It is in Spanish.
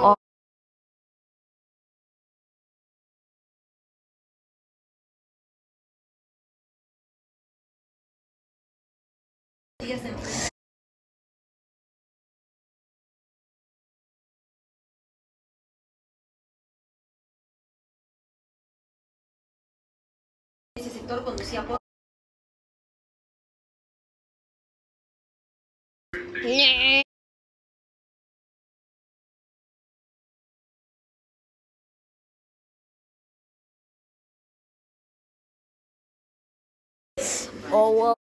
oh Ese sector conducía por... Oh, well.